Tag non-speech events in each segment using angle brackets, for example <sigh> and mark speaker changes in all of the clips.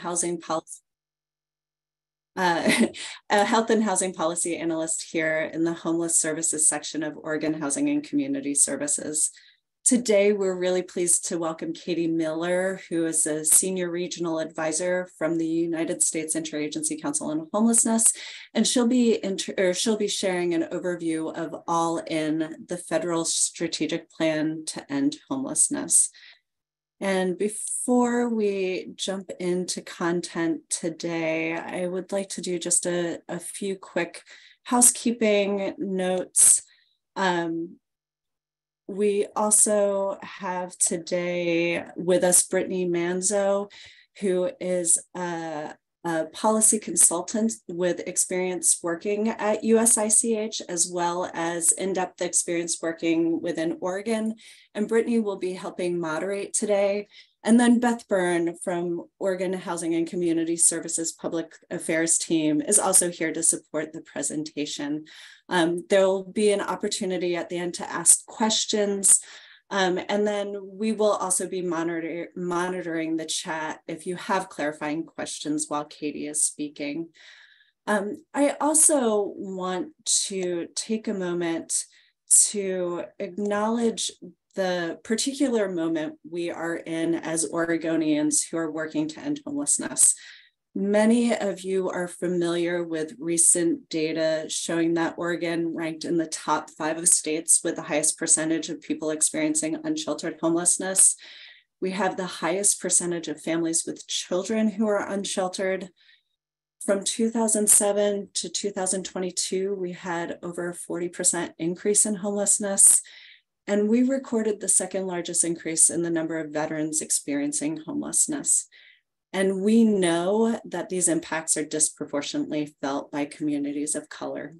Speaker 1: housing policy. Uh, <laughs> a health and housing policy analyst here in the homeless services section of Oregon Housing and Community Services. Today, we're really pleased to welcome Katy Miller, who is a senior regional advisor from the United States Interagency Council on Homelessness, and she'll be she'll be sharing an overview of All In, the federal strategic plan to end homelessness. And before we jump into content today, I would like to do just a, a few quick housekeeping notes. Um, we also have today with us Brittany Manzo, who is a, a, policy consultant with experience working at USICH, as well as in-depth experience working within Oregon. And Brittany will be helping moderate today. And then Beth Byrne from Oregon Housing and Community Services Public Affairs team is also here to support the presentation. Um, there'll be an opportunity at the end to ask questions. Um, and then we will also be monitor monitoring the chat if you have clarifying questions while Katy is speaking. Um, I also want to take a moment to acknowledge the particular moment we are in as Oregonians who are working to end homelessness. Many of you are familiar with recent data showing that Oregon ranked in the top five of states with the highest percentage of people experiencing unsheltered homelessness. We have the highest percentage of families with children who are unsheltered. From 2007 to 2022, we had over a 40% increase in homelessness. And we recorded the second largest increase in the number of veterans experiencing homelessness. And we know that these impacts are disproportionately felt by communities of color.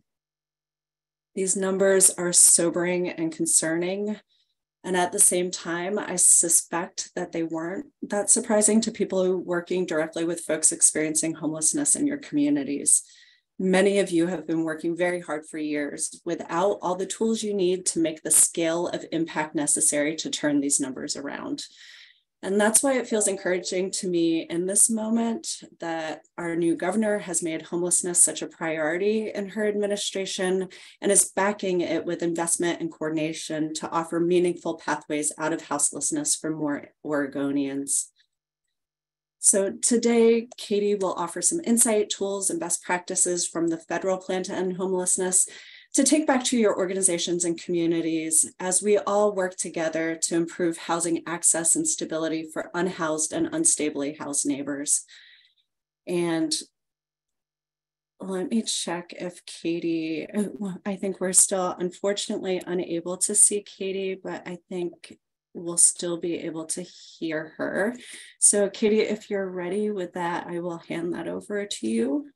Speaker 1: These numbers are sobering and concerning. And at the same time, I suspect that they weren't that surprising to people working directly with folks experiencing homelessness in your communities. Many of you have been working very hard for years without all the tools you need to make the scale of impact necessary to turn these numbers around. And that's why it feels encouraging to me in this moment that our new governor has made homelessness such a priority in her administration and is backing it with investment and coordination to offer meaningful pathways out of houselessness for more Oregonians. So today, Katy will offer some insight, tools, and best practices from the federal plan to end homelessness to take back to your organizations and communities as we all work together to improve housing access and stability for unhoused and unstably housed neighbors. And let me check if Katy, I think we're still unfortunately unable to see Katy, but I think we'll still be able to hear her. So Katy, if you're ready with that, I will hand that over to you.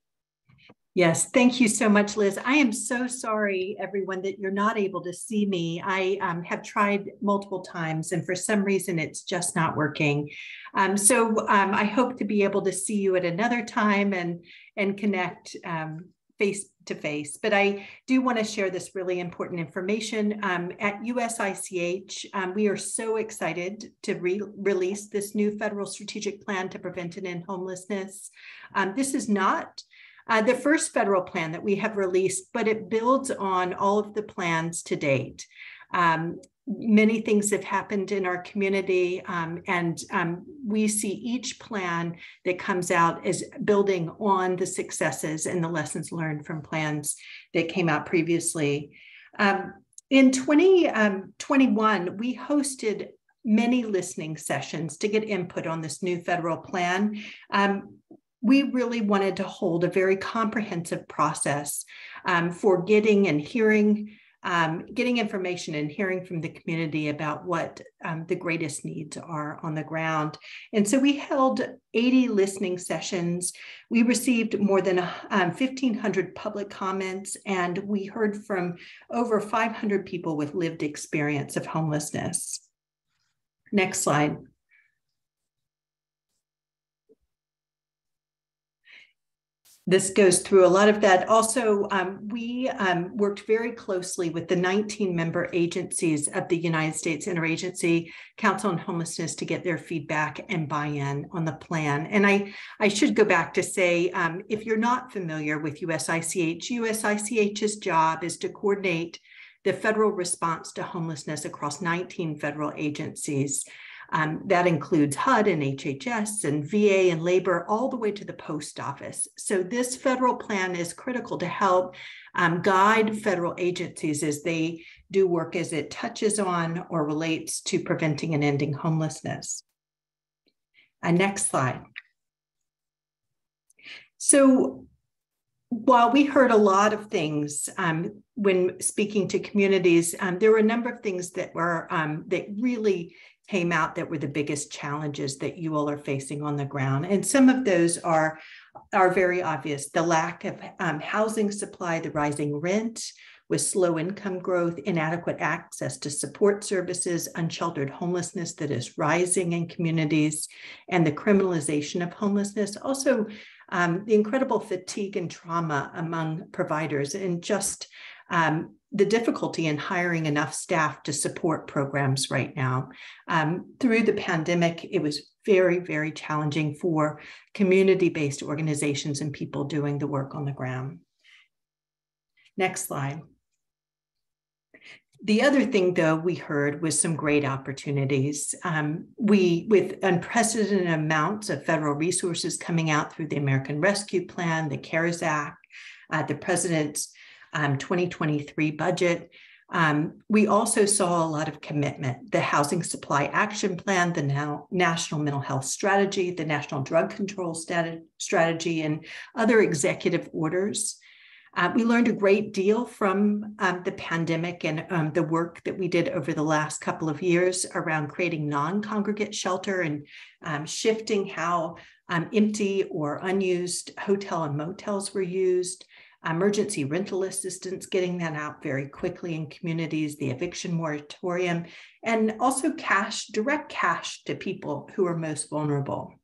Speaker 2: Yes, thank you so much, Liz. I am so sorry, everyone, that you're not able to see me. I um, have tried multiple times, and for some reason, it's just not working. Um, so um, I hope to be able to see you at another time and and connect um, face to face. But I do want to share this really important information. Um, at USICH, um, we are so excited to re release this new federal strategic plan to prevent and end homelessness. Um, this is not uh, the first federal plan that we have released, but it builds on all of the plans to date. Um, many things have happened in our community, um, and um, we see each plan that comes out as building on the successes and the lessons learned from plans that came out previously. Um, in 2021, um, we hosted many listening sessions to get input on this new federal plan. Um, we really wanted to hold a very comprehensive process um, for getting and hearing, um, getting information and hearing from the community about what um, the greatest needs are on the ground. And so we held 80 listening sessions. We received more than 1,500 um, public comments, and we heard from over 500 people with lived experience of homelessness. Next slide. This goes through a lot of that. Also, um, we um, worked very closely with the 19 member agencies of the United States Interagency Council on Homelessness to get their feedback and buy in on the plan. And I, I should go back to say um, if you're not familiar with USICH, USICH's job is to coordinate the federal response to homelessness across 19 federal agencies. Um, that includes HUD and HHS and VA and labor, all the way to the post office. So, this federal plan is critical to help um, guide federal agencies as they do work as it touches on or relates to preventing and ending homelessness. Uh, next slide. So, while we heard a lot of things um, when speaking to communities, um, there were a number of things that were um, that really came out that were the biggest challenges that you all are facing on the ground. And some of those are, are very obvious. The lack of um, housing supply, the rising rent with slow income growth, inadequate access to support services, unsheltered homelessness that is rising in communities, and the criminalization of homelessness. Also, um, the incredible fatigue and trauma among providers and just um, the difficulty in hiring enough staff to support programs right now. Um, through the pandemic, it was very, very challenging for community based organizations and people doing the work on the ground. Next slide. The other thing, though, we heard was some great opportunities. Um, we, with unprecedented amounts of federal resources coming out through the American Rescue Plan, the CARES Act, uh, the president's um, 2023 budget. Um, we also saw a lot of commitment. The Housing Supply Action Plan, the now National Mental Health Strategy, the National Drug Control Strategy, and other executive orders. Uh, we learned a great deal from um, the pandemic and um, the work that we did over the last couple of years around creating non congregate shelter and um, shifting how um, empty or unused hotel and motels were used, emergency rental assistance, getting that out very quickly in communities, the eviction moratorium, and also cash, direct cash to people who are most vulnerable.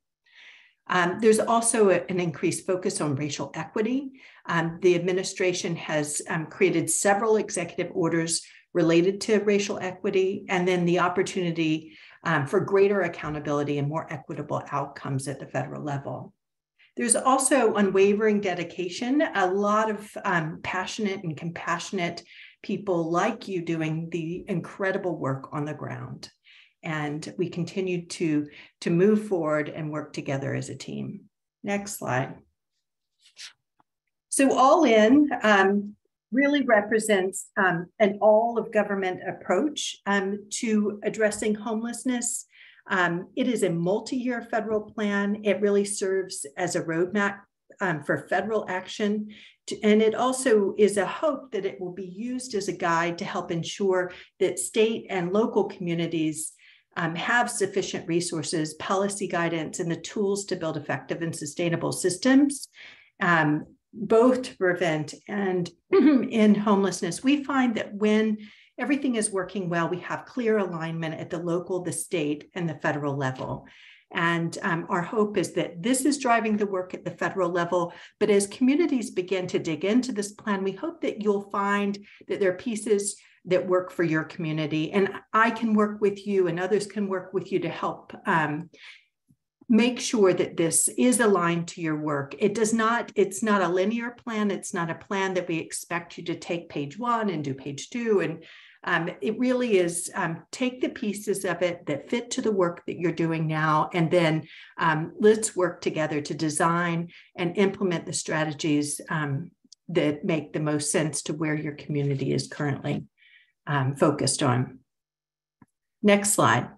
Speaker 2: Um, there's also a, an increased focus on racial equity. Um, the administration has um, created several executive orders related to racial equity, and then the opportunity um, for greater accountability and more equitable outcomes at the federal level. There's also unwavering dedication, a lot of um, passionate and compassionate people like you doing the incredible work on the ground. And we continue to, to move forward and work together as a team. Next slide. So, all in um, really represents um, an all of government approach um, to addressing homelessness um, it is a multi-year federal plan. It really serves as a roadmap um, for federal action. To, and it also is a hope that it will be used as a guide to help ensure that state and local communities um, have sufficient resources, policy guidance, and the tools to build effective and sustainable systems, um, both to prevent and <clears throat> in homelessness. We find that when everything is working well. We have clear alignment at the local, the state, and the federal level. And um, our hope is that this is driving the work at the federal level. But as communities begin to dig into this plan, we hope that you'll find that there are pieces that work for your community. And I can work with you, and others can work with you to help um, make sure that this is aligned to your work. It does not, it's not a linear plan. It's not a plan that we expect you to take page one and do page two and um, it really is um, take the pieces of it that fit to the work that you're doing now, and then um, let's work together to design and implement the strategies um, that make the most sense to where your community is currently um, focused on. Next slide.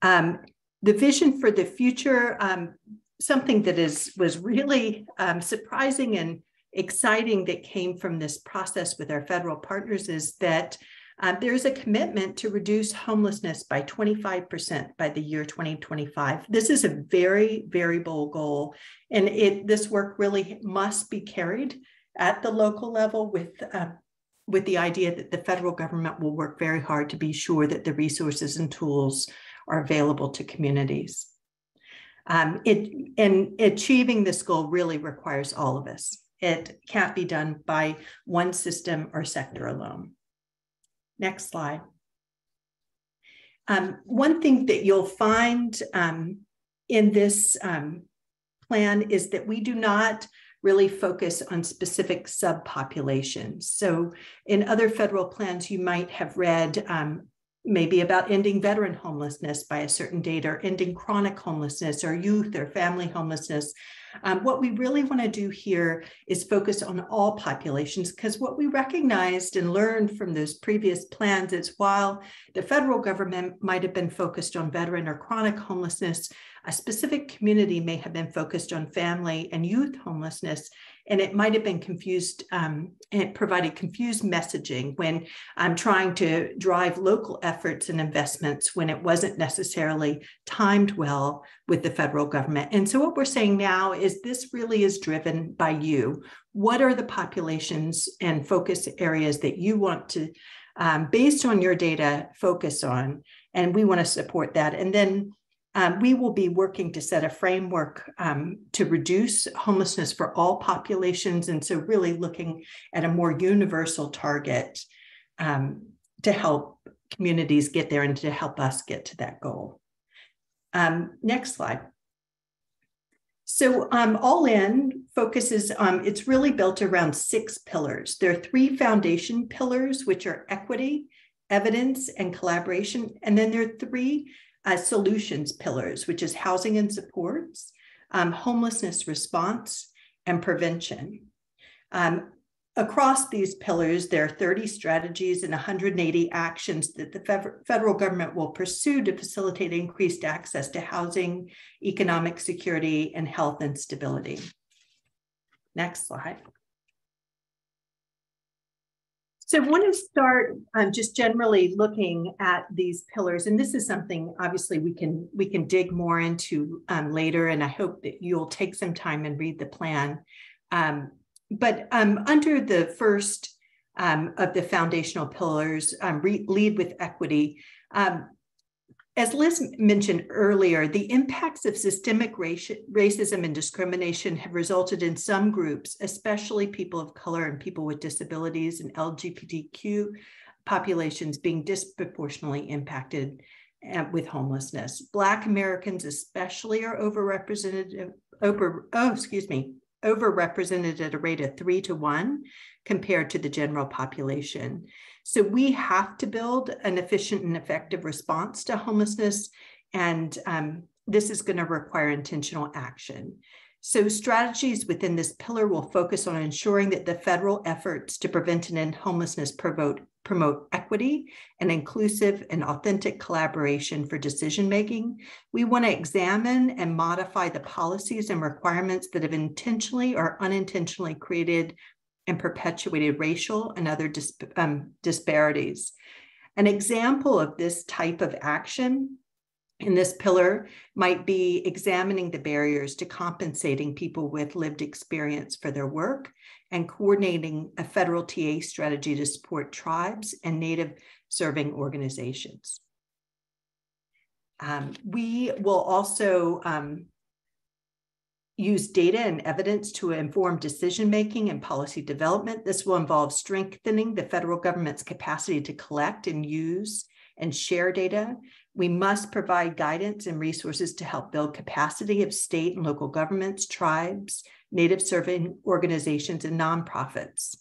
Speaker 2: Um, the vision for the future, something that is was really surprising and exciting that came from this process with our federal partners is that uh, there's a commitment to reduce homelessness by 25% by the year 2025. This is a very, very bold goal. And it, this work really must be carried at the local level with, uh, with the idea that the federal government will work very hard to be sure that the resources and tools are available to communities. Um, it and achieving this goal really requires all of us. It can't be done by one system or sector alone. Next slide. Um, one thing that you'll find um, in this um, plan is that we do not really focus on specific subpopulations. So in other federal plans, you might have read um, maybe about ending veteran homelessness by a certain date or ending chronic homelessness or youth or family homelessness. Um, what we really want to do here is focus on all populations because what we recognized and learned from those previous plans is while the federal government might have been focused on veteran or chronic homelessness, a specific community may have been focused on family and youth homelessness, and it might have been confused um, and it provided confused messaging when I'm trying to drive local efforts and investments when it wasn't necessarily timed well with the federal government. And so, what we're saying now is this really is driven by you. What are the populations and focus areas that you want to, um, based on your data, focus on? And we want to support that. And then um, we will be working to set a framework um, to reduce homelessness for all populations. And so, really looking at a more universal target um, to help communities get there and to help us get to that goal. Um, next slide. So, um, all in focuses, um, it's really built around six pillars. There are three foundation pillars, which are equity, evidence, and collaboration. And then there are three uh, solutions pillars, which is housing and supports, um, homelessness response, and prevention. Um, across these pillars, there are 30 strategies and 180 actions that the federal government will pursue to facilitate increased access to housing, economic security, and health and stability. Next slide. So I want to start um, just generally looking at these pillars, and this is something obviously we can we can dig more into um, later, and I hope that you'll take some time and read the plan. Um, but um, under the first um, of the foundational pillars, um, lead with equity, as Liz mentioned earlier, the impacts of systemic racism and discrimination have resulted in some groups, especially people of color and people with disabilities and LGBTQ populations, being disproportionately impacted uh, with homelessness. Black Americans, especially, are overrepresented. Over, oh, excuse me, overrepresented at a rate of three to one compared to the general population. So we have to build an efficient and effective response to homelessness, and um, this is going to require intentional action. So, strategies within this pillar will focus on ensuring that the federal efforts to prevent and end homelessness promote, promote equity and inclusive and authentic collaboration for decision making. We want to examine and modify the policies and requirements that have intentionally or unintentionally created and perpetuated racial and other dis- um, disparities. An example of this type of action in this pillar might be examining the barriers to compensating people with lived experience for their work and coordinating a federal TA strategy to support tribes and Native serving organizations. Um, we will also um, use data and evidence to inform decision making and policy development. This will involve strengthening the federal government's capacity to collect and use and share data. We must provide guidance and resources to help build capacity of state and local governments, tribes, Native serving organizations, and nonprofits.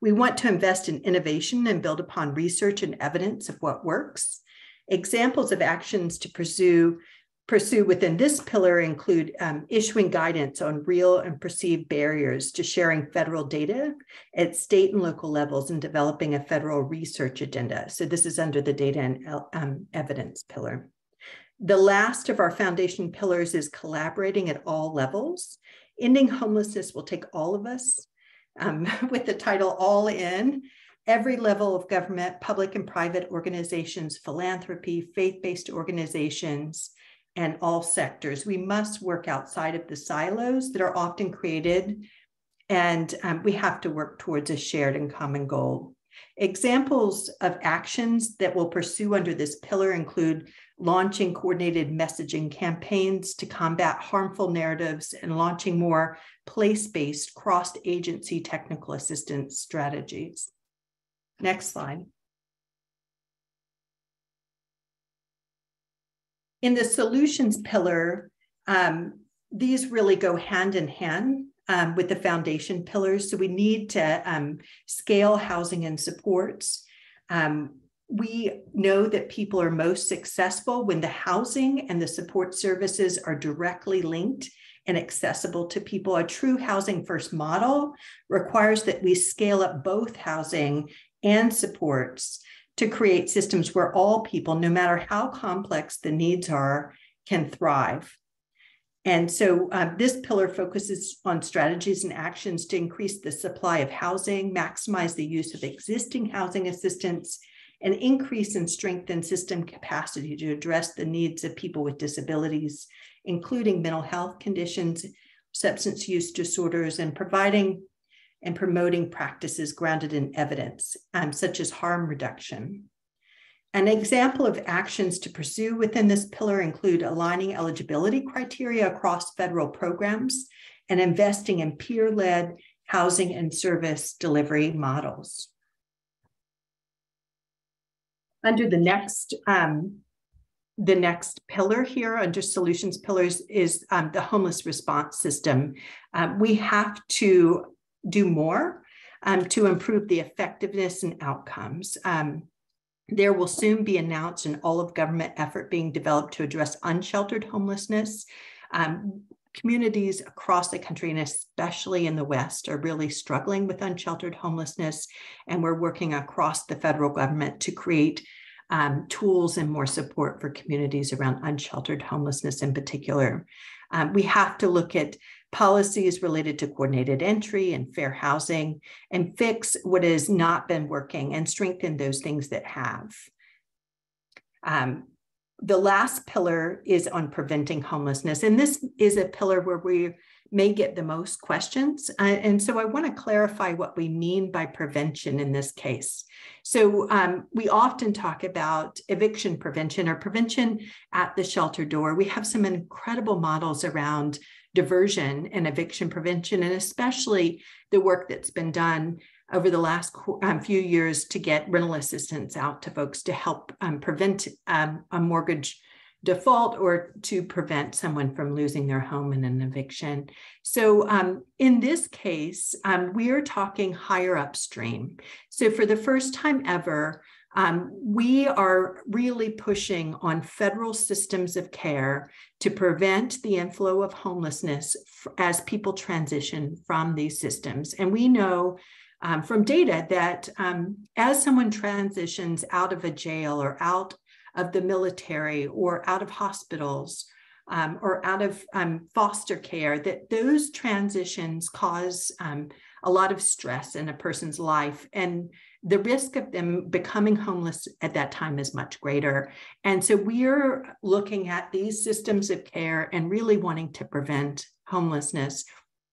Speaker 2: We want to invest in innovation and build upon research and evidence of what works. Examples of actions to pursue pursue within this pillar include um, issuing guidance on real and perceived barriers to sharing federal data at state and local levels and developing a federal research agenda. So this is under the data and um, evidence pillar. The last of our foundation pillars is collaborating at all levels. Ending homelessness will take all of us um, <laughs> with the title All In every level of government, public and private organizations, philanthropy, faith based organizations, and all sectors. We must work outside of the silos that are often created, and um, we have to work towards a shared and common goal. Examples of actions that we'll pursue under this pillar include launching coordinated messaging campaigns to combat harmful narratives, and launching more place based cross agency technical assistance strategies. Next slide. In the solutions pillar, um, these really go hand in hand um, with the foundation pillars. So we need to um, scale housing and supports. Um, we know that people are most successful when the housing and the support services are directly linked and accessible to people. A true housing first model requires that we scale up both housing and supports to create systems where all people, no matter how complex the needs are, can thrive. And so um, this pillar focuses on strategies and actions to increase the supply of housing, maximize the use of existing housing assistance, and increase and strengthen system capacity to address the needs of people with disabilities, including mental health conditions, substance use disorders, and providing and promoting practices grounded in evidence, um, such as harm reduction. An example of actions to pursue within this pillar include aligning eligibility criteria across federal programs and investing in peer-led housing and service delivery models. Under the next um, the next pillar here under solutions pillars is um, the homeless response system. Um, we have to do more um, to improve the effectiveness and outcomes. Um, there will soon be announced an all of government effort being developed to address unsheltered homelessness. Um, communities across the country, and especially in the West, are really struggling with unsheltered homelessness. And we're working across the federal government to create um, tools and more support for communities around unsheltered homelessness in particular. Um, we have to look at policies related to coordinated entry and fair housing and fix what has not been working and strengthen those things that have. Um, the last pillar is on preventing homelessness. And this is a pillar where we may get the most questions. Uh, and so I want to clarify what we mean by prevention in this case. So um, we often talk about eviction prevention or prevention at the shelter door. We have some incredible models around diversion and eviction prevention, and especially the work that's been done over the last um, few years to get rental assistance out to folks to help um, prevent um, a mortgage default or to prevent someone from losing their home in an eviction. So um, in this case, um, we are talking higher upstream. So for the first time ever, um, we are really pushing on federal systems of care to prevent the inflow of homelessness as people transition from these systems. And we know um, from data that um, as someone transitions out of a jail or out of the military or out of hospitals um, or out of um, foster care, that those transitions cause um, a lot of stress in a person's life. And the risk of them becoming homeless at that time is much greater. And so we're looking at these systems of care and really wanting to prevent homelessness.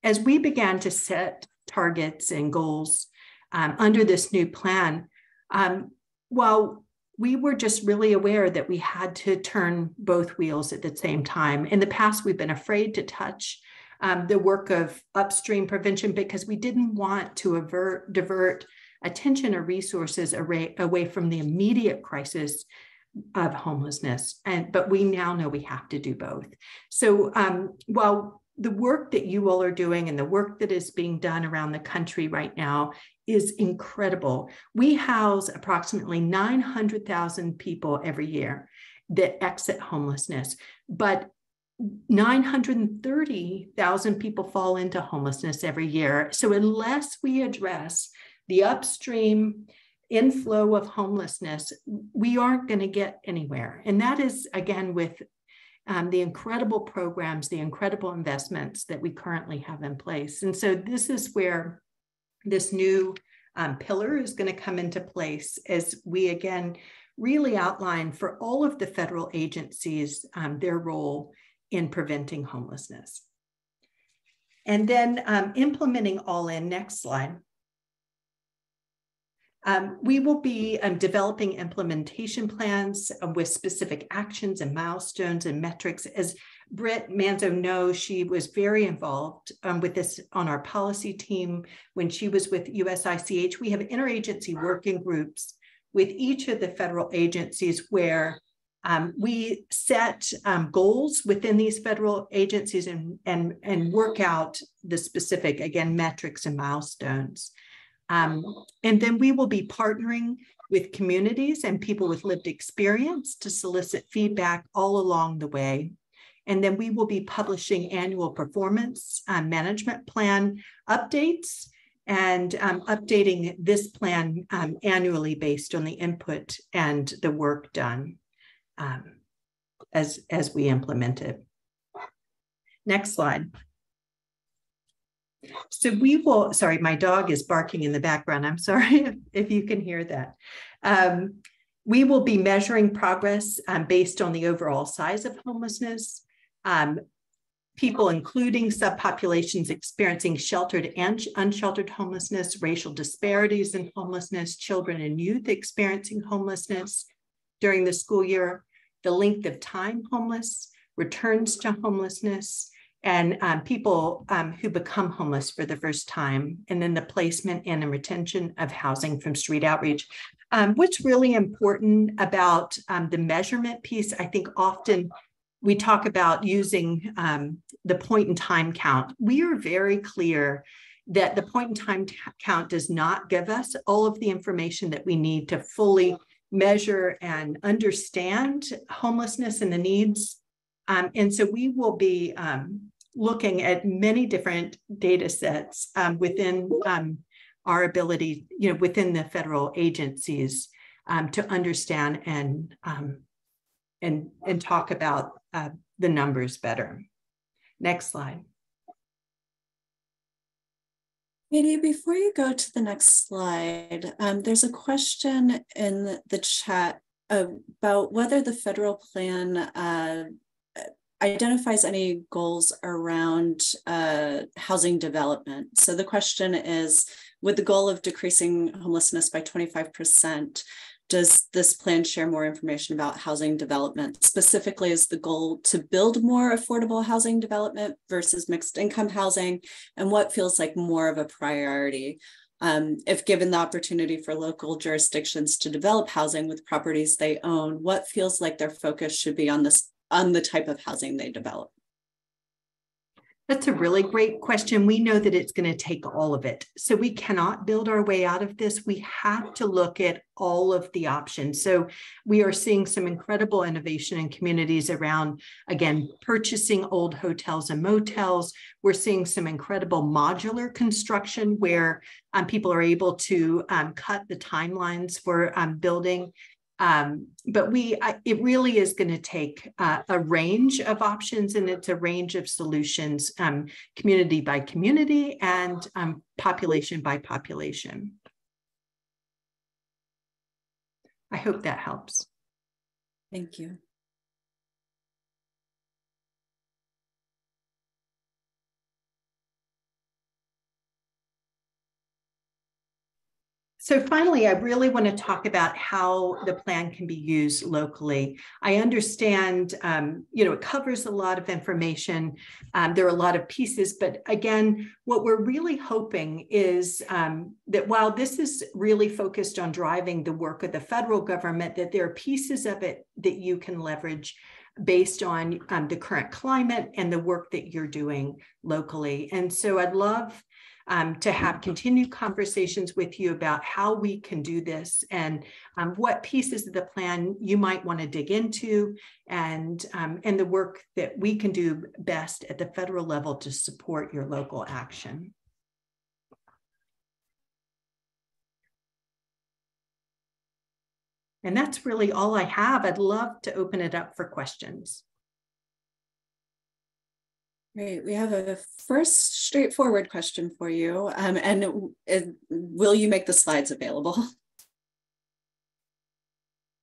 Speaker 2: As we began to set targets and goals um, under this new plan, um, while we were just really aware that we had to turn both wheels at the same time. In the past, we've been afraid to touch um, the work of upstream prevention because we didn't want to avert, divert attention or resources away, away from the immediate crisis of homelessness. And but we now know we have to do both. So um, while the work that you all are doing and the work that is being done around the country right now is incredible. We house approximately 900,000 people every year that exit homelessness, but 930,000 people fall into homelessness every year. So, unless we address the upstream inflow of homelessness, we aren't going to get anywhere. And that is, again, with um, the incredible programs, the incredible investments that we currently have in place. And so, this is where this new um, pillar is going to come into place as we again really outline for all of the federal agencies um, their role in preventing homelessness. And then um, implementing all in, next slide. Um, we will be um, developing implementation plans uh, with specific actions and milestones and metrics. As Britt Manzo knows, she was very involved um, with this on our policy team when she was with USICH. We have interagency working groups with each of the federal agencies where um, we set um, goals within these federal agencies and, and, and work out the specific, again, metrics and milestones. Um, and then we will be partnering with communities and people with lived experience to solicit feedback all along the way. And then we will be publishing annual performance um, management plan updates and um, updating this plan um, annually based on the input and the work done um, as, as we implement it. Next slide. So we will, sorry, my dog is barking in the background. I'm sorry <laughs> if, if you can hear that. Um, we will be measuring progress um, based on the overall size of homelessness, um, people including subpopulations experiencing sheltered and unsheltered homelessness, racial disparities in homelessness, children and youth experiencing homelessness during the school year, the length of time homeless, returns to homelessness, and um, people um, who become homeless for the first time, and then the placement and the retention of housing from street outreach. Um, what's really important about um, the measurement piece, I think often we talk about using um, the point in time count. We are very clear that the point in time count does not give us all of the information that we need to fully measure and understand homelessness and the needs. Um, and so we will be um, looking at many different data sets um, within um, our ability, you know, within the federal agencies um, to understand and um, and and talk about uh, the numbers better. Next slide.
Speaker 1: Katy, before you go to the next slide, there's a question in the chat about whether the federal plan uh, identifies any goals around uh, housing development. So the question is, with the goal of decreasing homelessness by 25%, does this plan share more information about housing development? Specifically, is the goal to build more affordable housing development versus mixed income housing? And what feels like more of a priority? Um, if given the opportunity for local jurisdictions to develop housing with properties they own, what feels like their focus should be on this on the type of housing they develop?
Speaker 2: That's a really great question. We know that it's going to take all of it. So we cannot build our way out of this. We have to look at all of the options. So we are seeing some incredible innovation in communities around, again, purchasing old hotels and motels. We're seeing some incredible modular construction where um, people are able to um, cut the timelines for um, building um, but we, I, it really is going to take uh, a range of options and it's a range of solutions, um, community by community and um, population by population. I hope that helps.
Speaker 1: Thank you.
Speaker 2: So finally, I really want to talk about how the plan can be used locally. I understand, um, you know, it covers a lot of information. Um, there are a lot of pieces, but again, what we're really hoping is um, that while this is really focused on driving the work of the federal government, that there are pieces of it that you can leverage based on um, the current climate and the work that you're doing locally. And so I'd love um, to have continued conversations with you about how we can do this and um, what pieces of the plan you might want to dig into and, um, and the work that we can do best at the federal level to support your local action. And that's really all I have. I'd love to open it up for questions.
Speaker 1: Great. We have a first straightforward question for you. Um, and it, will you make the slides available?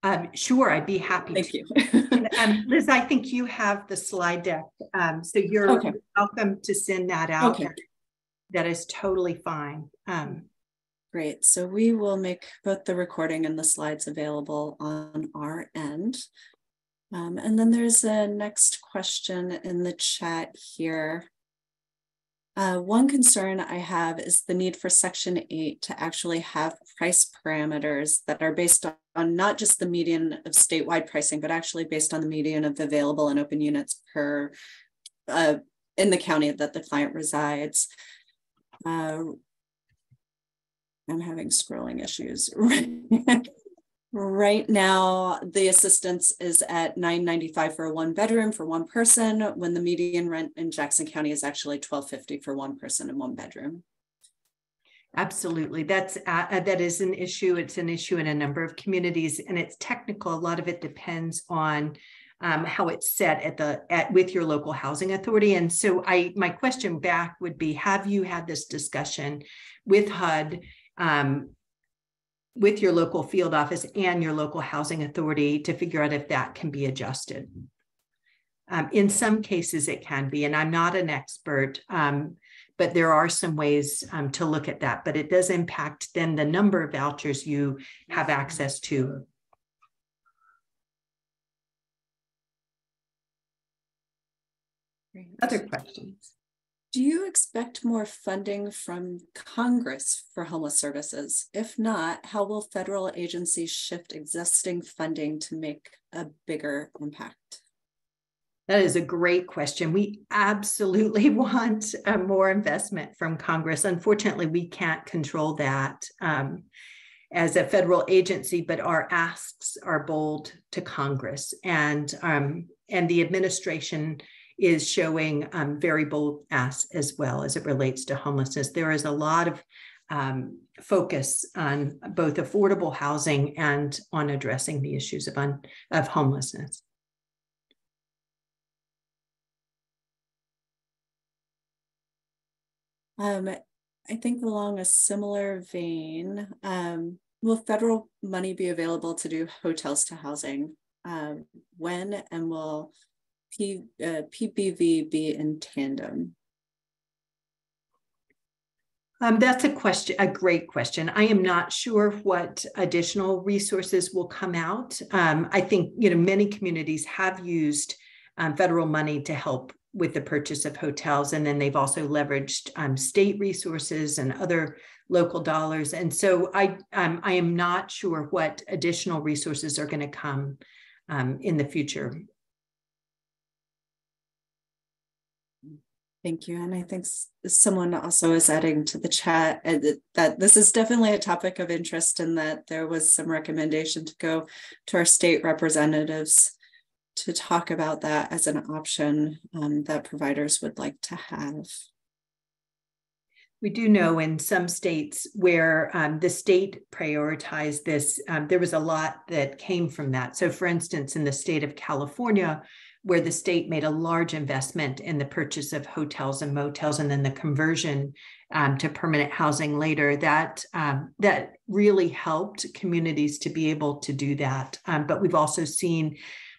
Speaker 2: Um, sure, I'd be happy
Speaker 1: Thank
Speaker 2: to.
Speaker 1: you.
Speaker 2: um, Liz, I think you have the slide deck. Um, so you're okay. welcome to send that out.
Speaker 1: Okay.
Speaker 2: That is totally fine. Um,
Speaker 1: Great. So we will make both the recording and the slides available on our end. Um, and then there's a next question in the chat here. Uh, one concern I have is the need for Section 8 to actually have price parameters that are based on, not just the median of statewide pricing, but actually based on the median of available and open units per uh, in the county that the client resides. Uh, I'm having scrolling issues. <laughs> right now, the assistance is at 995 for a one bedroom for one person, when the median rent in Jackson County is actually 1250 for one person in one bedroom.
Speaker 2: Absolutely. That's uh, uh, that is an issue. It's an issue in a number of communities and it's technical. A lot of it depends on um, how it's set at the at with your local housing authority. And so I my question back would be have you had this discussion with HUD um, with your local field office and your local housing authority to figure out if that can be adjusted. Um, in some cases, it can be, and I'm not an expert, um, but there are some ways um, to look at that. But it does impact then the number of vouchers you have access to. Other questions?
Speaker 1: Do you expect more funding from Congress for homeless services? If not, how will federal agencies shift existing funding to make a bigger impact?
Speaker 2: That is a great question. We absolutely <laughs> want uh, more investment from Congress. Unfortunately, we can't control that um, as a federal agency, but our asks are bold to Congress, and um, and the administration is showing um, very bold asks as well as it relates to homelessness. There is a lot of um, focus on both affordable housing and on addressing the issues of, un- of homelessness.
Speaker 1: Um, I think along a similar vein, um, will federal money be available to do hotels to housing? Um, when and will P, uh, be in tandem?
Speaker 2: Um, that's a question, a great question. I am not sure what additional resources will come out. Um, I think you know many communities have used um, federal money to help with the purchase of hotels, and then they've also leveraged um, state resources and other local dollars. And so I um, I am not sure what additional resources are going to come um, in the future
Speaker 1: Thank you. And I think someone also is adding to the chat uh, that this is definitely a topic of interest and that there was some recommendation to go to our state representatives to talk about that as an option um, that providers would like to have.
Speaker 2: We do know in some states where um, the state prioritized this, um, there was a lot that came from that. So, for instance, in the state of California, where the state made a large investment in the purchase of hotels and motels and then the conversion um, to permanent housing later that um, that really helped communities to be able to do that. Um, but we've also seen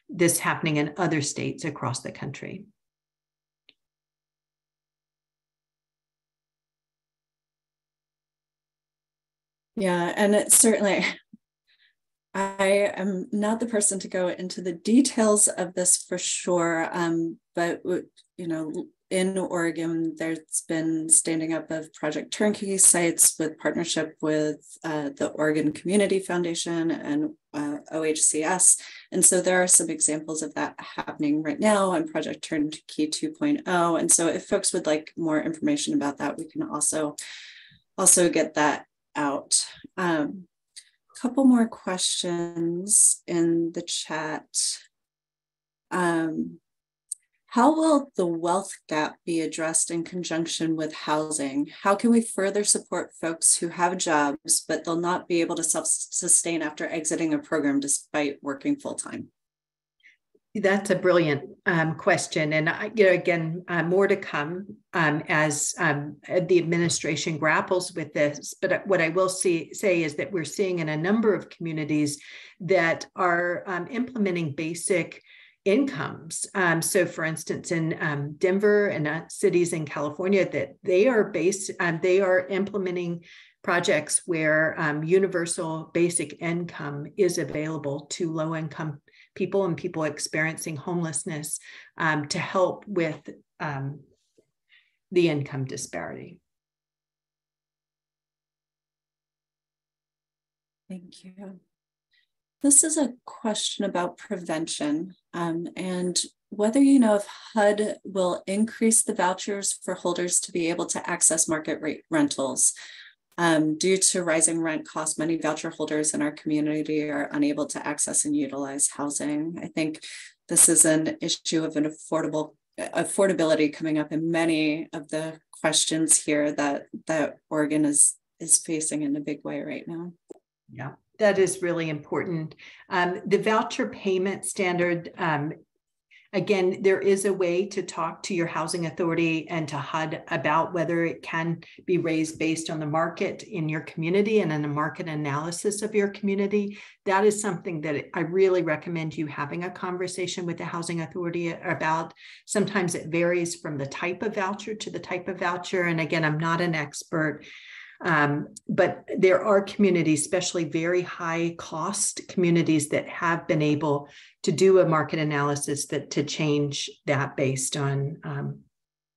Speaker 2: this happening in other states across the country.
Speaker 1: Yeah and it certainly I am not the person to go into the details of this for sure, um, but you know, in Oregon, there's been standing up of Project Turnkey sites with partnership with uh, the Oregon Community Foundation and uh, OHCS. And so there are some examples of that happening right now on Project Turnkey 2.0. And so if folks would like more information about that, we can also also get that out. Um, couple more questions in the chat. Um, how will the wealth gap be addressed in conjunction with housing? How can we further support folks who have jobs, but they'll not be able to self sustain after exiting a program despite working full time?
Speaker 2: That's a brilliant um, question, and I, you know, again, uh, more to come um, as um, the administration grapples with this. But what I will see, say is that we're seeing in a number of communities that are um, implementing basic incomes. Um, so, for instance, in um, Denver and uh, cities in California, that they are based, um, they are implementing projects where um, universal basic income is available to low income people and people experiencing homelessness um, to help with um, the income disparity.
Speaker 1: Thank you. This is a question about prevention um, and whether you know if HUD will increase the vouchers for holders to be able to access market rate rentals. Um, due to rising rent costs, many voucher holders in our community are unable to access and utilize housing. I think this is an issue of an affordable affordability coming up in many of the questions here that that Oregon is is facing in a big way right now.
Speaker 2: Yeah, that is really important. Um, the voucher payment standard, um, again, there is a way to talk to your housing authority and to HUD about whether it can be raised based on the market in your community and in a market analysis of your community. That is something that I really recommend you having a conversation with the housing authority about. Sometimes it varies from the type of voucher to the type of voucher. And again, I'm not an expert. Um, but there are communities, especially very high cost communities, that have been able to do a market analysis that to change that based on um,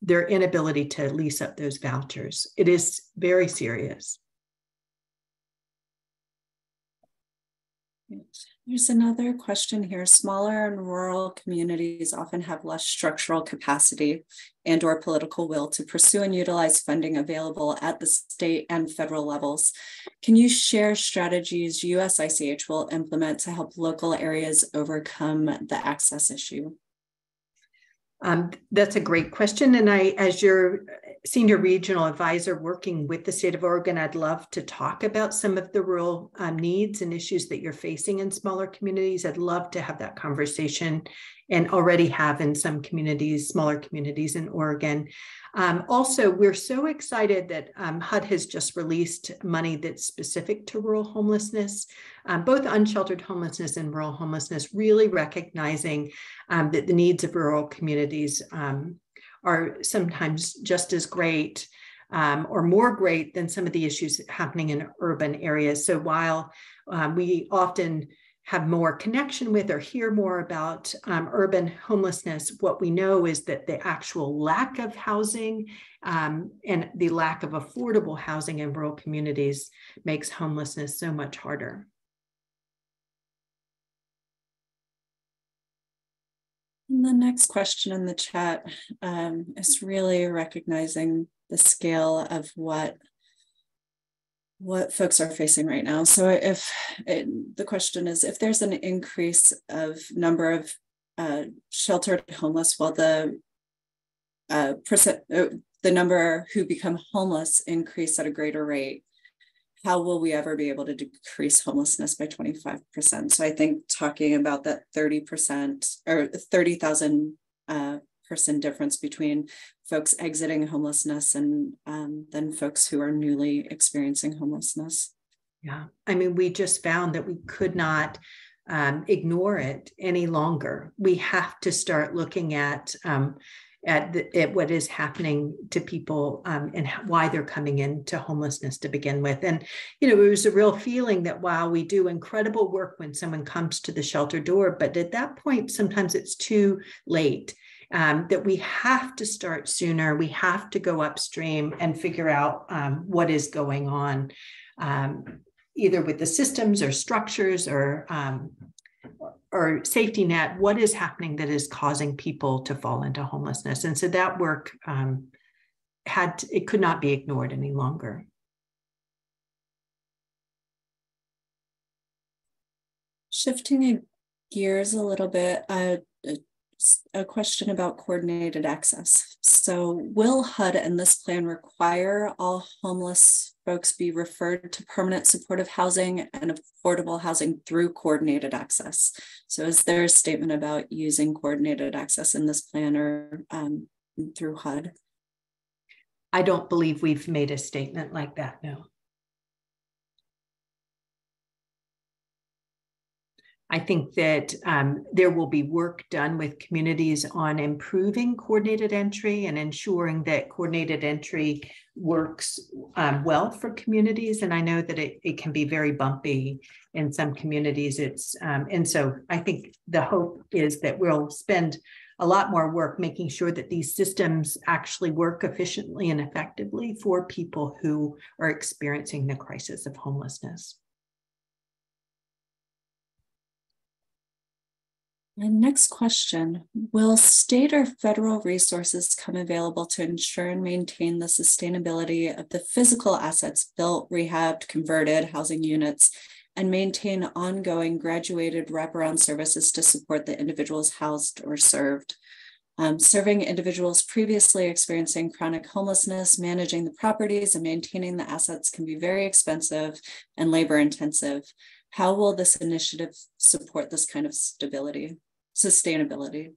Speaker 2: their inability to lease up those vouchers. It is very serious.
Speaker 1: There's another question here. Smaller and rural communities often have less structural capacity and or political will to pursue and utilize funding available at the state and federal levels. Can you share strategies USICH will implement to help local areas overcome the access issue?
Speaker 2: Um, that's a great question. And I, as your senior regional advisor working with the state of Oregon, I'd love to talk about some of the rural um, needs and issues that you're facing in smaller communities. I'd love to have that conversation and already have in some communities, smaller communities in Oregon. Um, also, we're so excited that um, HUD has just released money that's specific to rural homelessness, um, both unsheltered homelessness and rural homelessness, really recognizing um, that the needs of rural communities um, are sometimes just as great um, or more great than some of the issues happening in urban areas. So while we often have more connection with or hear more about um, urban homelessness, what we know is that the actual lack of housing um, and the lack of affordable housing in rural communities makes homelessness so much harder.
Speaker 1: And the next question in the chat um, is really recognizing the scale of what what folks are facing right now. So if it, the question is if there's an increase of number of uh, sheltered homeless while the uh, percent, uh, the number who become homeless increase at a greater rate, how will we ever be able to decrease homelessness by 25%? So I think talking about that 30% or 30,000 uh, person difference between folks exiting homelessness and um, then folks who are newly experiencing homelessness.
Speaker 2: Yeah, I mean, we just found that we could not um, ignore it any longer. We have to start looking at um, at, the, at, what is happening to people um, and why they're coming into homelessness to begin with. And, you know, it was a real feeling that while we do incredible work when someone comes to the shelter door, but at that point, sometimes it's too late um, that we have to start sooner. We have to go upstream and figure out um, what is going on, um, either with the systems or structures or um, or safety net. What is happening that is causing people to fall into homelessness? And so that work um, had it could not be ignored any longer.
Speaker 1: Shifting gears a little bit, uh, a question about coordinated access. So, will HUD and this plan require all homeless folks be referred to permanent supportive housing and affordable housing through coordinated access? So, is there a statement about using coordinated access in this plan or um, through HUD?
Speaker 2: I don't believe we've made a statement like that, no. I think that um, there will be work done with communities on improving coordinated entry and ensuring that coordinated entry works um, well for communities. And I know that it, it can be very bumpy in some communities. It's um, and so I think the hope is that we'll spend a lot more work making sure that these systems actually work efficiently and effectively for people who are experiencing the crisis of homelessness.
Speaker 1: And next question Will state or federal resources come available to ensure and maintain the sustainability of the physical assets built, rehabbed, converted housing units, and maintain ongoing graduated wraparound services to support the individuals housed or served? Um, serving individuals previously experiencing chronic homelessness, managing the properties, and maintaining the assets can be very expensive and labor intensive. How will this initiative support this kind of stability? Sustainability?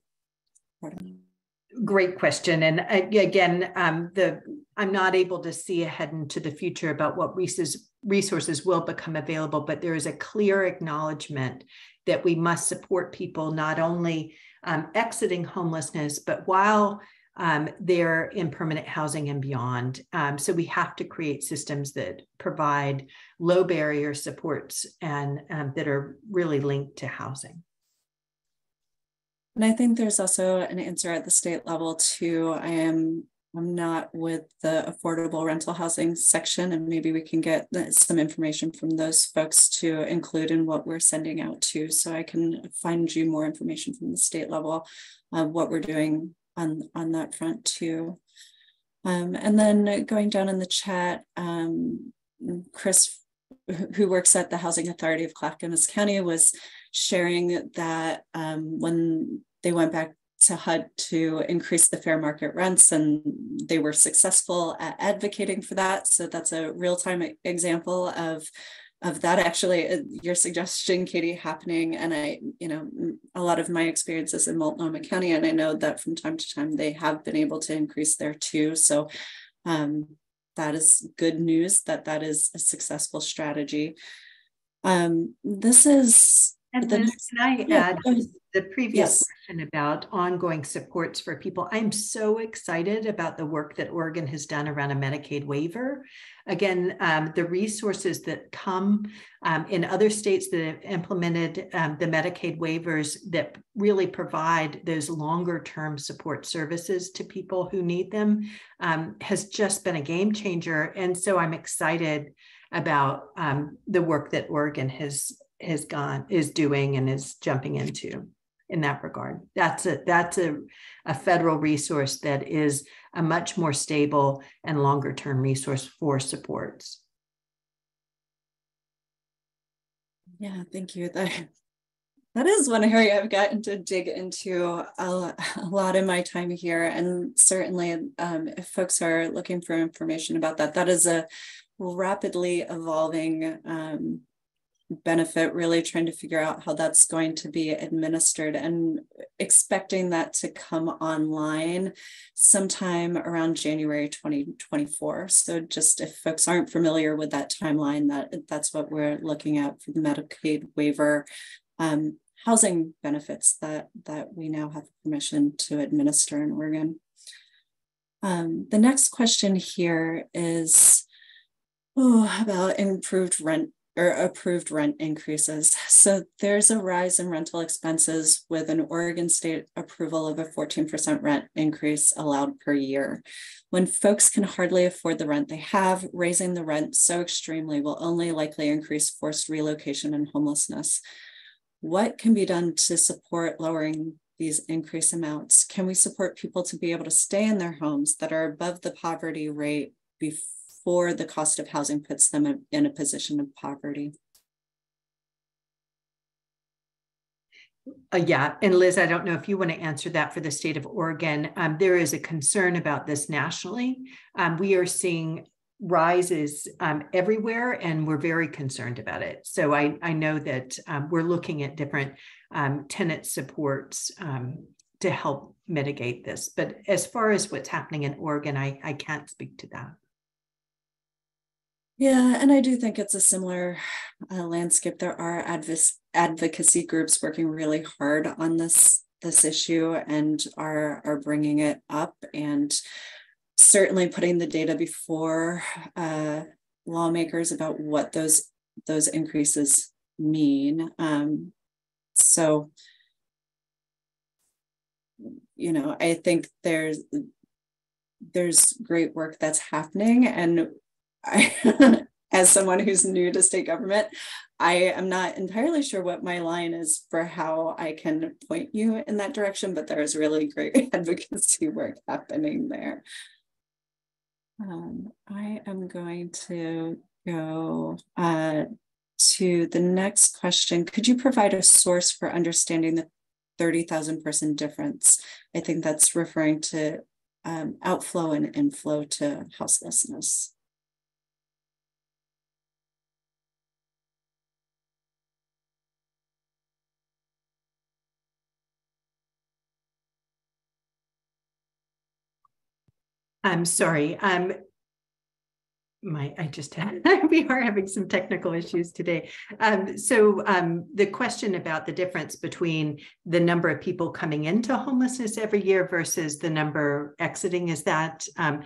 Speaker 2: Great question. And uh, again, um, the I'm not able to see ahead into the future about what resources resources will become available, but there is a clear acknowledgement that we must support people not only um, exiting homelessness, but while um, they're in permanent housing and beyond. Um, so we have to create systems that provide low barrier supports and um, that are really linked to housing.
Speaker 1: And I think there's also an answer at the state level too. I am I'm not with the affordable rental housing section, and maybe we can get some information from those folks to include in what we're sending out too. So I can find you more information from the state level of what we're doing on, on that front too. Um, and then going down in the chat, um, Chris, who works at the Housing Authority of Clackamas County, was sharing that um, when they went back to HUD to increase the fair market rents, and they were successful at advocating for that. So that's a real time example of of that actually uh, your suggestion Katy happening. And i you know a lot of my experiences in multnomah county and i know that from time to time they have been able to increase there too. So um, that is good news that that is a successful strategy. Um, this is
Speaker 2: and the next, can I yeah, add the previous yes. question about ongoing supports for people? I'm so excited about the work that Oregon has done around a Medicaid waiver. Again, um, the resources that come um, in other states that have implemented um, the Medicaid waivers that really provide those longer term support services to people who need them um, has just been a game changer. And so I'm excited about um, the work that Oregon has has gone is doing and is jumping into in that regard. That's a that's a, a federal resource that is a much more stable and longer term resource for supports.
Speaker 1: Yeah, thank you. That, that is one area I've gotten to dig into a, a lot in my time here. And certainly, um, if folks are looking for information about that, that is a rapidly evolving um, benefit really trying to figure out how that's going to be administered and expecting that to come online sometime around January 2024. So just if folks aren't familiar with that timeline, that that's what we're looking at for the Medicaid waiver um, housing benefits that, that we now have permission to administer in Oregon. Um, the next question here is oh, about improved rent or approved rent increases. So there's a rise in rental expenses with an Oregon state approval of a 14% rent increase allowed per year. When folks can hardly afford the rent they have, raising the rent so extremely will only likely increase forced relocation and homelessness. What can be done to support lowering these increase amounts? Can we support people to be able to stay in their homes that are above the poverty rate before? Before the cost of housing puts them in a position of poverty.
Speaker 2: Uh, yeah, and Liz, I don't know if you want to answer that for the state of Oregon. Um, there is a concern about this nationally. Um, we are seeing rises um, everywhere, and we're very concerned about it. So I, I know that um, we're looking at different um, tenant supports um, to help mitigate this. But as far as what's happening in Oregon, I, I can't speak to that.
Speaker 1: Yeah, and I do think it's a similar uh, landscape. There are adv- advocacy groups working really hard on this this issue and are are bringing it up and certainly putting the data before uh, lawmakers about what those those increases mean. Um, so, you know, I think there's there's great work that's happening, and I, <laughs> as someone who's new to state government, I am not entirely sure what my line is for how I can point you in that direction, but there is really great <laughs> advocacy work happening there. Um, I am going to go uh, to the next question. Could you provide a source for understanding the 30,000 person difference? I think that's referring to um, outflow and inflow to houselessness.
Speaker 2: I'm sorry. Um, my I just had <laughs> we are having some technical issues today. Um, so um, the question about the difference between the number of people coming into homelessness every year versus the number exiting is that. Um,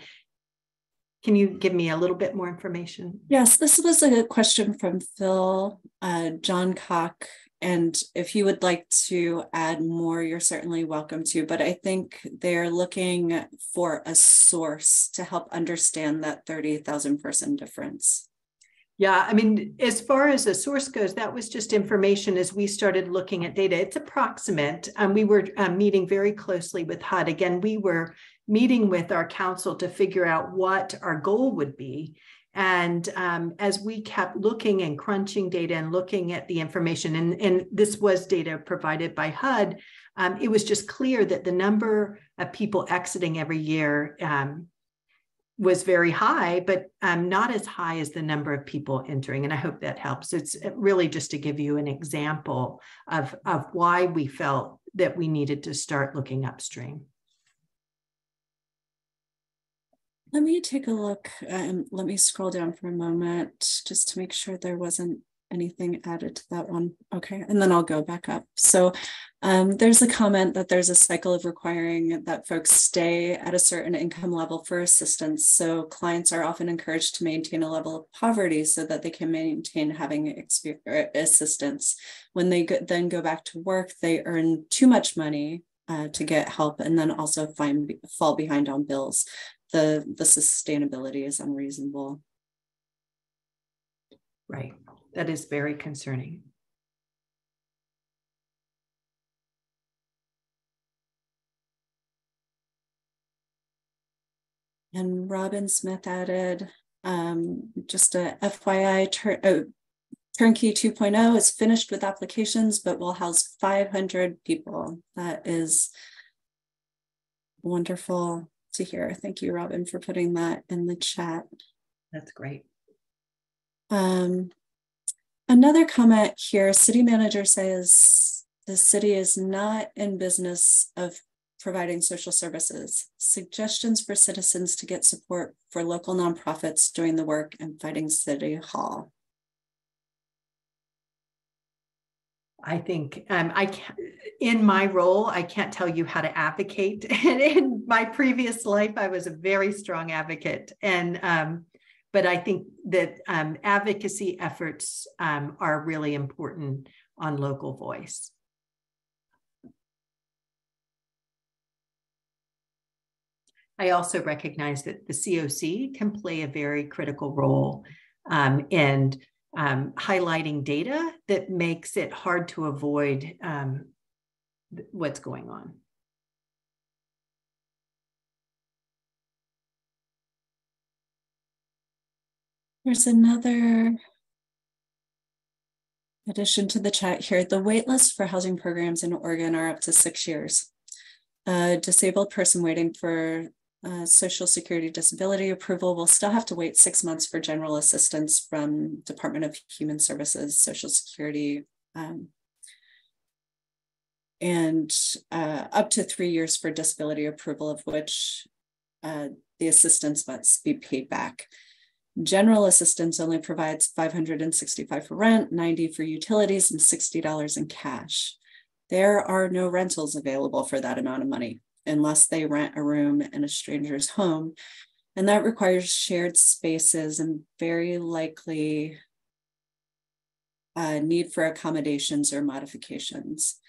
Speaker 2: can you give me a little bit more information?
Speaker 1: Yes, this was a question from Phil uh, John Cock and if you would like to add more, you're certainly welcome to. But I think they're looking for a source to help understand that 30,000 person difference.
Speaker 2: Yeah, I mean, as far as the source goes, that was just information as we started looking at data. It's approximate. Um, we were um, meeting very closely with HUD. Again, we were meeting with our council to figure out what our goal would be. And um, as we kept looking and crunching data and looking at the information, and, and this was data provided by HUD, um, it was just clear that the number of people exiting every year um, was very high, but um, not as high as the number of people entering. And I hope that helps. It's really just to give you an example of, of why we felt that we needed to start looking upstream.
Speaker 1: Let me take a look. Um, let me scroll down for a moment just to make sure there wasn't anything added to that one. Okay, and then I'll go back up. So um, there's a comment that there's a cycle of requiring that folks stay at a certain income level for assistance. So clients are often encouraged to maintain a level of poverty so that they can maintain having assistance. When they go, then go back to work, they earn too much money uh, to get help and then also find fall behind on bills the the sustainability is unreasonable.
Speaker 2: Right. That is very concerning.
Speaker 1: And Robin Smith added um, just a FYI, tur oh, Turnkey 2.0 is finished with applications, but will house 500 people. That is wonderful to hear. Thank you, Robin, for putting that in the chat.
Speaker 2: That's great.
Speaker 1: Um, another comment here, city manager says the city is not in business of providing social services. Suggestions for citizens to get support for local nonprofits doing the work and fighting city hall.
Speaker 2: I think um, I can, in my role, I can't tell you how to advocate. <laughs> And in my previous life, I was a very strong advocate, and um, but I think that um, advocacy efforts um, are really important on local voice. I also recognize that the COC can play a very critical role um, in um, highlighting data that makes it hard to avoid um, what's going on.
Speaker 1: There's another addition to the chat here. The waitlist for housing programs in Oregon are up to six years. A disabled person waiting for uh, Social Security disability approval will still have to wait six months for general assistance from Department of Human Services, Social Security, um, and uh, up to three years for disability approval, of which uh, the assistance must be paid back. General assistance only provides 565 for rent, 90 for utilities, and $60 in cash. There are no rentals available for that amount of money unless they rent a room in a stranger's home. And that requires shared spaces and very likely uh, need for accommodations or modifications.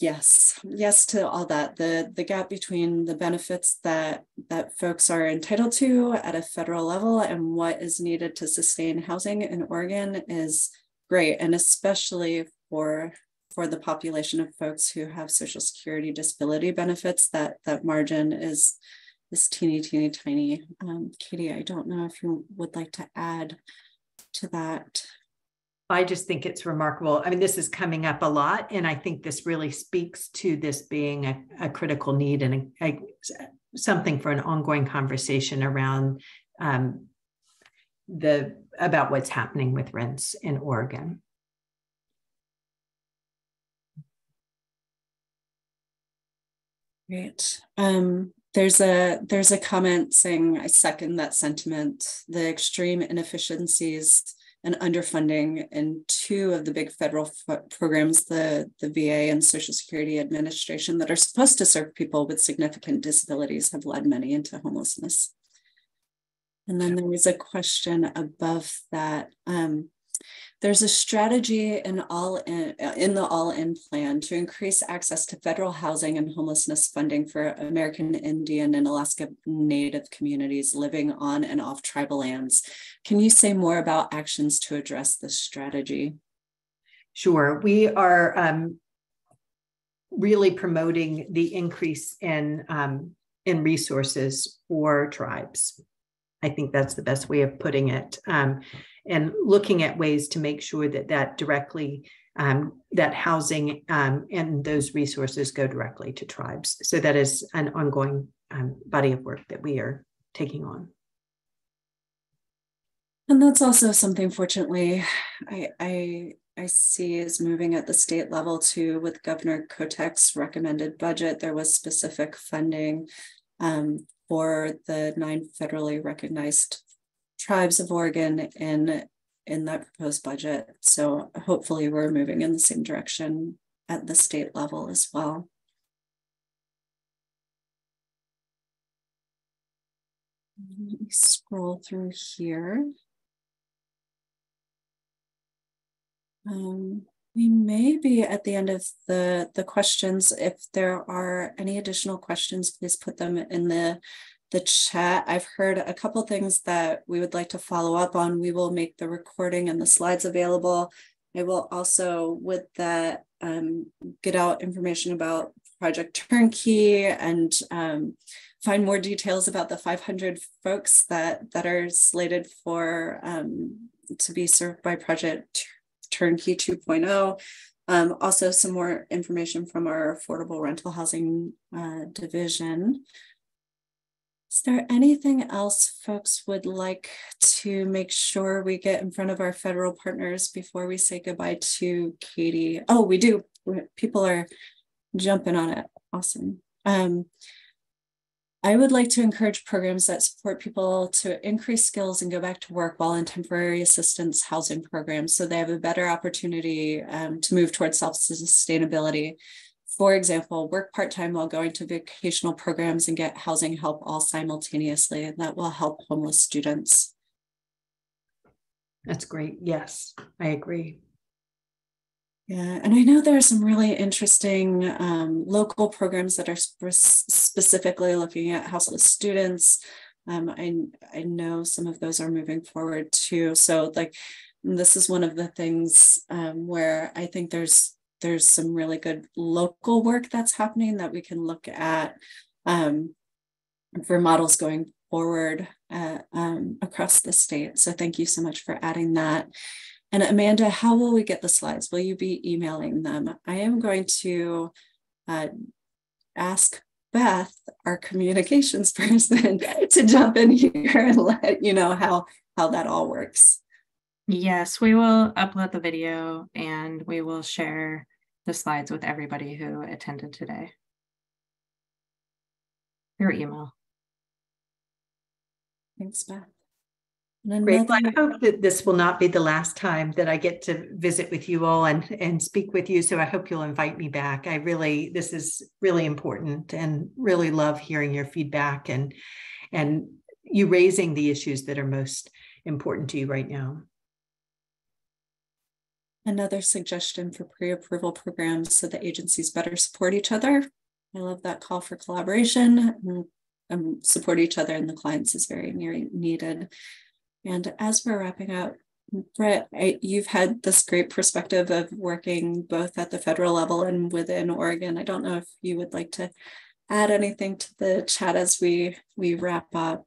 Speaker 1: Yes, yes to all that. The the gap between the benefits that that folks are entitled to at a federal level and what is needed to sustain housing in Oregon is great, and especially for for the population of folks who have Social Security disability benefits, that that margin is is teeny, teeny, tiny. Um, Katy, I don't know if you would like to add to that.
Speaker 2: I just think it's remarkable. I mean, this is coming up a lot, and I think this really speaks to this being a, a critical need and a, a, something for an ongoing conversation around um, the about what's happening with rents in Oregon.
Speaker 1: Great. Um, there's a there's a comment saying I second that sentiment. The extreme inefficiencies and underfunding in two of the big federal programs, the, the VA and Social Security Administration, that are supposed to serve people with significant disabilities, have led many into homelessness. And then there was a question above that. Um, there's a strategy in all in, in the all in plan to increase access to federal housing and homelessness funding for American Indian and Alaska Native communities living on and off tribal lands. Can you say more about actions to address this strategy?
Speaker 2: Sure. We are um, really promoting the increase in um, in resources for tribes. I think that's the best way of putting it. Um, and looking at ways to make sure that that directly um, that housing um, and those resources go directly to tribes. So that is an ongoing um, body of work that we are taking on.
Speaker 1: And that's also something, fortunately, I, I I see is moving at the state level too. With Governor Kotek's recommended budget, there was specific funding um, for the nine federally recognized tribes of Oregon in in that proposed budget. So hopefully we're moving in the same direction at the state level as well. Let me scroll through here. Um, we may be at the end of the, the questions. If there are any additional questions, please put them in the the chat. I've heard a couple things that we would like to follow up on. We will make the recording and the slides available. I will also, with that, um, get out information about Project Turnkey and um, find more details about the 500 folks that, that are slated for um, to be served by Project Turnkey 2.0. Um, also, some more information from our affordable rental housing uh, division. Is there anything else folks would like to make sure we get in front of our federal partners before we say goodbye to Katy? Oh, we do. People are jumping on it. Awesome. Um, I would like to encourage programs that support people to increase skills and go back to work while in temporary assistance housing programs so they have a better opportunity um, to move towards self sustainability for example, work part-time while going to vocational programs and get housing help all simultaneously, and that will help homeless students.
Speaker 2: That's great. Yes, I agree.
Speaker 1: Yeah, and I know there are some really interesting um, local programs that are sp specifically looking at houseless students. Um, I, I know some of those are moving forward too. So like, this is one of the things um, where I think there's there's some really good local work that's happening that we can look at um, for models going forward uh, um, across the state. So thank you so much for adding that. And Amanda, how will we get the slides? Will you be emailing them? I am going to uh, ask Beth, our communications <laughs> person, to jump in here and let you know how, how that all works.
Speaker 3: Yes, we will upload the video and we will share the slides with everybody who attended today. Your email.
Speaker 1: Thanks, Beth.
Speaker 2: Great. Well, I hope that this will not be the last time that I get to visit with you all and, and speak with you. So I hope you'll invite me back. I really, this is really important and really love hearing your feedback and, and you raising the issues that are most important to you right now.
Speaker 1: Another suggestion for pre-approval programs so the agencies better support each other. I love that call for collaboration and um, support each other and the clients is very needed. And as we're wrapping up, Brett, I, you've had this great perspective of working both at the federal level and within Oregon. I don't know if you would like to add anything to the chat as we we wrap up.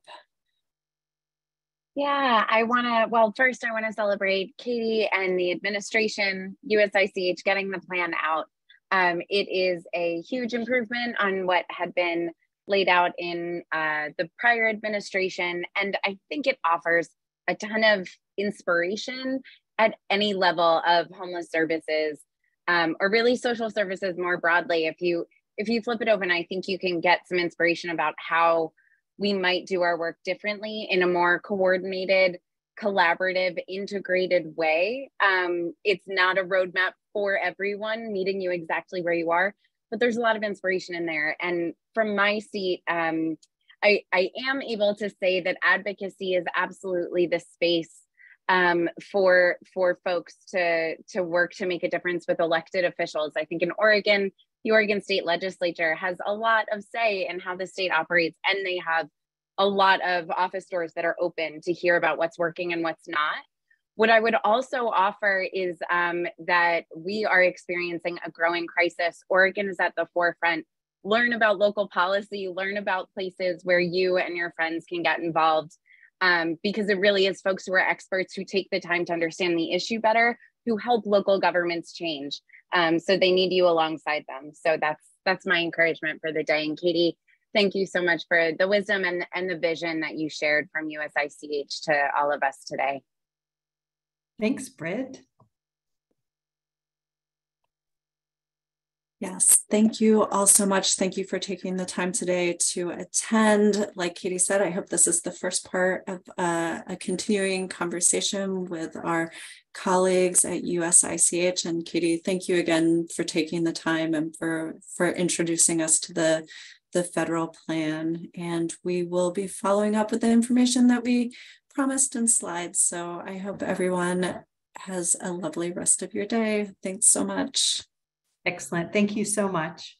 Speaker 4: Yeah, I want to. Well, first, I want to celebrate Katy and the administration, USICH, getting the plan out. Um, it is a huge improvement on what had been laid out in uh, the prior administration, and I think it offers a ton of inspiration at any level of homeless services um, or really social services more broadly if you if you flip it open i think you can get some inspiration about how we might do our work differently in a more coordinated collaborative integrated way um, it's not a roadmap for everyone meeting you exactly where you are but there's a lot of inspiration in there and from my seat um, I, I am able to say that advocacy is absolutely the space um, for for folks to to work to make a difference with elected officials. I think in Oregon, the Oregon State Legislature has a lot of say in how the state operates, and they have a lot of office doors that are open to hear about what's working and what's not. What I would also offer is um, that we are experiencing a growing crisis. Oregon is at the forefront learn about local policy, learn about places where you and your friends can get involved. Um, because it really is folks who are experts who take the time to understand the issue better, who help local governments change. Um, so they need you alongside them. So that's that's my encouragement for the day. And Katy, thank you so much for the wisdom and, and the vision that you shared from USICH to all of us today.
Speaker 2: Thanks, Britt.
Speaker 1: Yes, thank you all so much. Thank you for taking the time today to attend. Like Katy said, I hope this is the first part of uh, a continuing conversation with our colleagues at USICH. And Katy, thank you again for taking the time and for, for introducing us to the, the federal plan. And we will be following up with the information that we promised in slides. So I hope everyone has a lovely rest of your day. Thanks so much.
Speaker 2: Excellent. Thank you so much.